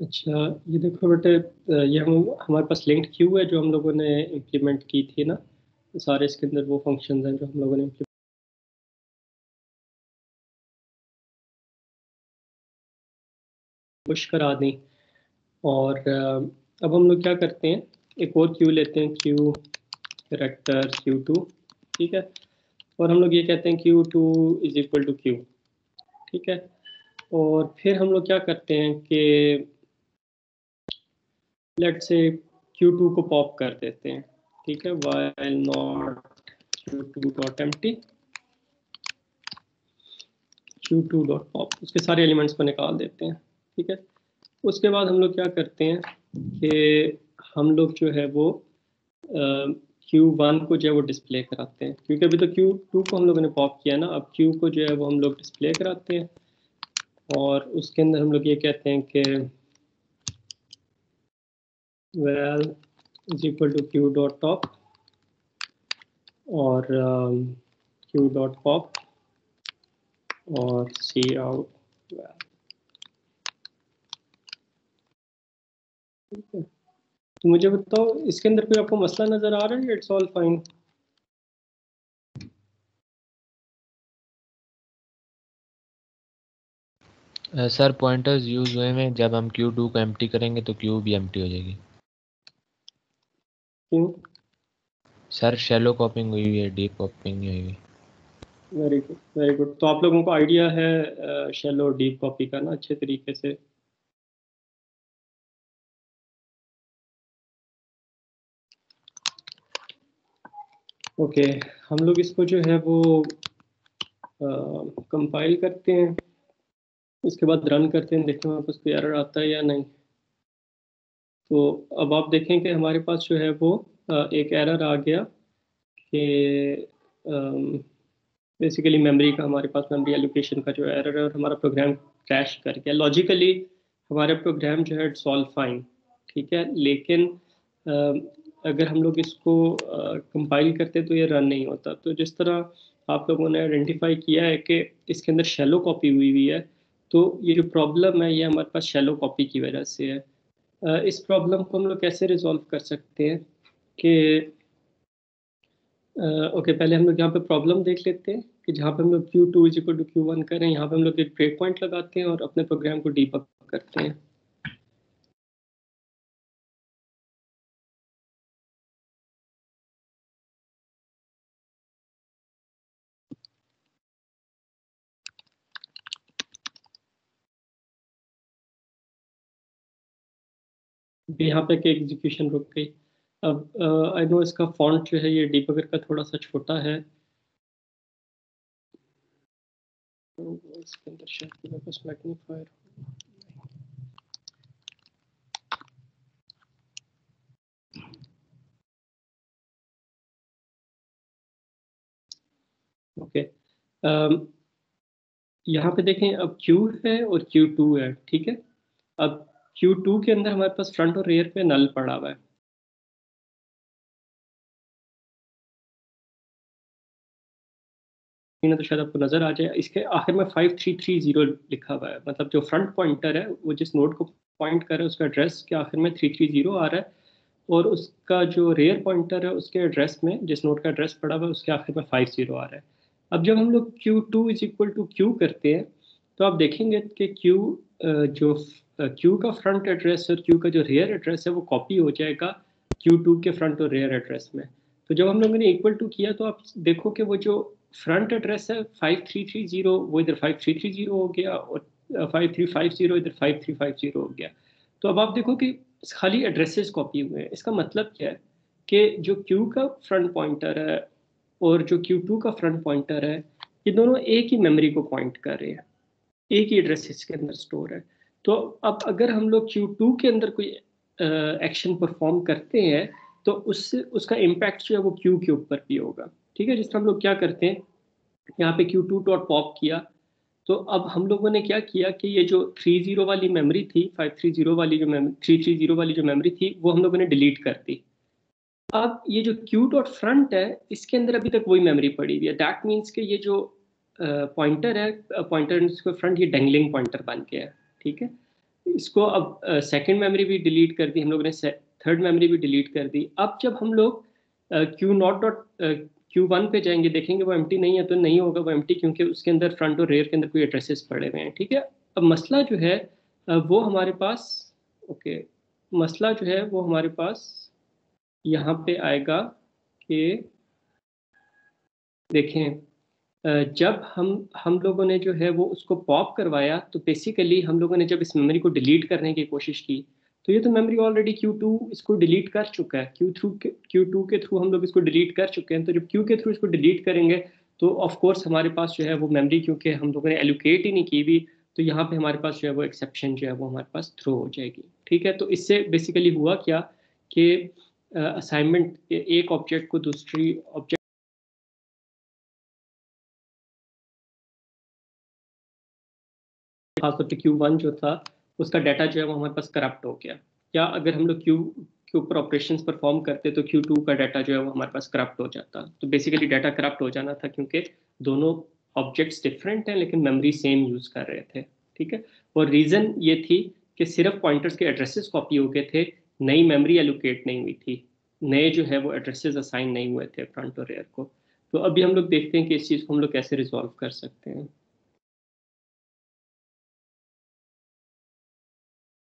अच्छा ये देखो बेटे ये हम, हमारे पास लिंक्ड क्यू है जो हम लोगों ने इम्प्लीमेंट की थी ना सारे इसके अंदर वो फ़ंक्शन हैं जो हम लोगों ने इम्प्लीमेंट पुश करा दी। और, अब हम लोग क्या करते हैं? एक और क्यू लेते हैं क्यू करेक्टर क्यू टू ठीक है? और हम लोग ये कहते हैं Q two is equal to Q ठीक है? और फिर हम लोग क्या करते हैं कि लेट से Q2 को पॉप कर देते हैं, ठीक है? While not Q2 dot empty Q2 dot pop उसके सारे एलिमेंट्स को निकाल देते हैं, ठीक है? उसके बाद हम लोग क्या करते हैं कि हम लोग जो है वो क्यू वन को जो है वो डिस्प्ले कराते हैं। क्योंकि अभी तो क्यू टू को हम लोगों ने पॉप किया ना अब क्यू को जो है वो हम लोग डिस्प्ले कराते हैं। और उसके अंदर हम लोग ये कहते हैं कि is equal to q dot top or um, q dot pop और c val तो मुझे बताओ इसके अंदर कोई आपको मसला नज़र आ रहा है? It's all fine sir pointers use हुए हैं। जब हम Q2 को एम्प्टी करेंगे तो Q भी एम्प्टी हो जाएगी। क्यों सर शैलो कॉपिंग हुई हुई है डीप कॉपिंग नहीं हुई। वेरी गुड वेरी गुड तो आप लोगों को आइडिया है शेलो डीप कॉपी का ना अच्छे तरीके से। ओके हम लोग इसको जो है वो कंपाइल करते हैं उसके बाद रन करते हैं देखते हैं वापस कोई एरर आता है या नहीं। तो अब आप देखें कि हमारे पास जो है वो आ, एक एरर आ गया कि बेसिकली मेमोरी का हमारे पास मेमोरी एलोकेशन का जो एरर है और हमारा प्रोग्राम क्रैश कर गया। लॉजिकली हमारा प्रोग्राम जो है सॉल्व फाइन ठीक है? लेकिन अगर हम लोग इसको कंपाइल करते तो ये रन नहीं होता। तो जिस तरह आप लोगों ने आइडेंटिफाई किया है कि इसके अंदर शेलो कॉपी हुई हुई है तो ये जो प्रॉब्लम है, ये हमारे पास शेलो कॉपी की वजह से है। इस प्रॉब्लम को हम लोग कैसे रिजॉल्व कर सकते हैं कि ओके पहले हम लोग यहाँ पे प्रॉब्लम देख लेते हैं कि जहाँ पे हम लोग Q two is equal to Q one करें, यहाँ पे हम लोग एक ब्रेक पॉइंट लगाते हैं और अपने प्रोग्राम को डीपक करते हैं। यहाँ पे एग्जीक्यूशन रुक गई। अब आई नो इसका फॉन्ट जो है ये डीबगर का थोड़ा सा छोटा है। इसके अंदर शायद ओके okay. यहाँ पे देखें, अब Q है और Q2 है, ठीक है? अब Q2 के अंदर हमारे पास फ्रंट और रेयर पे नल पड़ा हुआ है। तो शायद आपको नज़र आ जाए, इसके आखिर में फाइव थ्री थ्री ज़ीरो लिखा हुआ है। मतलब जो फ्रंट पॉइंटर है, वो जिस नोड को पॉइंट कर रहा है, उसका एड्रेस के आखिर में थ्री थ्री ज़ीरो आ रहा है और उसका जो रेयर पॉइंटर है, उसके एड्रेस में जिस नोड का एड्रेस पड़ा हुआ है, उसके आखिर में फाइव ज़ीरो आ रहा है। अब जब हम लोग Q two is equal to Q करते हैं तो आप देखेंगे कि क्यू जो क्यू का फ्रंट एड्रेस और क्यू का जो रेयर एड्रेस है, वो कॉपी हो जाएगा क्यू टू के फ्रंट और रेयर एड्रेस में। तो जब हम लोगों ने इक्वल टू किया तो आप देखो कि वो जो फ्रंट एड्रेस है फाइव थ्री थ्री ज़ीरो वो इधर फाइव थ्री थ्री ज़ीरो हो गया और फाइव थ्री फाइव ज़ीरो इधर फाइव थ्री फाइव ज़ीरो हो गया। तो अब आप देखो कि खाली एड्रेसेस कॉपी हुए हैं। इसका मतलब क्या है कि जो क्यू का फ्रंट पॉइंटर है और जो क्यू टू का फ्रंट पॉइंटर है, ये दोनों एक ही मेमोरी को पॉइंट कर रहे हैं। एक ही एड्रेस इसके अंदर स्टोर है। तो अब अगर हम लोग क्यू टू के अंदर कोई एक्शन परफॉर्म करते हैं तो उससे, उसका इम्पैक्ट जो है वो क्यू के ऊपर भी होगा। ठीक है? जिस तरह हम लोग क्या करते हैं? यहाँ पे क्यू टू डॉट पॉप किया। तो अब हम लोगों ने क्या किया कि ये जो थ्री ज़ीरो वाली मेमोरी थी फाइव थ्री ज़ीरो वाली जो मेमोरी थ्री थ्री ज़ीरो वाली जो मेमोरी थी, वो हम लोगों ने डिलीट कर दी। अब ये जो क्यू डॉट फ्रंट है, इसके अंदर अभी तक वही मेमोरी पड़ी हुई है। दैट मीन्स कि ये जो पॉइंटर है पॉइंटर फ्रंट ये डेंगलिंग पॉइंटर बन के है, ठीक है? इसको अब सेकंड मेमोरी भी डिलीट कर दी, हम लोगों ने थर्ड मेमोरी भी डिलीट कर दी। अब जब हम लोग Q not dot Q one पे जाएँगे, देखेंगे वो एम नहीं है तो नहीं होगा वो एम क्योंकि उसके अंदर फ्रंट और रेयर के अंदर कोई एड्रेसेस पड़े हुए हैं, ठीक है? अब मसला जो है वो हमारे पास ओके मसला जो है वो हमारे पास यहाँ पे आएगा कि, देखें जब हम हम लोगों ने जो है वो उसको पॉप करवाया तो बेसिकली हम लोगों ने जब इस मेमोरी को डिलीट करने की कोशिश की तो ये तो मेमोरी ऑलरेडी क्यू टू इसको डिलीट कर चुका है। क्यू थ्रू क्यू टू के थ्रू हम लोग इसको डिलीट कर चुके हैं। तो जब क्यू के थ्रू इसको डिलीट करेंगे तो ऑफ़ कोर्स हमारे पास जो है वो मेमोरी क्योंकि हम लोगों ने एलोकेट ही नहीं की हुई तो यहाँ पे हमारे पास जो है वो एक्सेप्शन जो है वो हमारे पास थ्रो हो जाएगी। ठीक है? तो इससे बेसिकली हुआ क्या कि असाइनमेंट एक ऑब्जेक्ट को दूसरी ऑब्जेक्ट खासतौर पर क्यू वन जो था, उसका डाटा जो है वो हमारे पास करप्ट हो गया। या अगर हम लोग क्यू के ऊपर ऑपरेशन परफॉर्म करते तो क्यू टू का डाटा जो है वो हमारे पास करप्ट हो जाता। तो बेसिकली डाटा करप्ट हो जाना था क्योंकि दोनों ऑब्जेक्ट्स डिफरेंट हैं, लेकिन मेमोरी सेम यूज़ कर रहे थे। ठीक है? और रीज़न ये थी कि सिर्फ़ पॉइंटर्स के एड्रेसेस कॉपी हो गए थे, नई मेमोरी एलोकेट नहीं हुई थी। नए जो है वो एड्रेसेस असाइन नहीं हुए थे फ्रंट और रेयर को। तो अभी हम लोग देखते हैं कि इस चीज़ को हम लोग कैसे रिजॉल्व कर सकते हैं।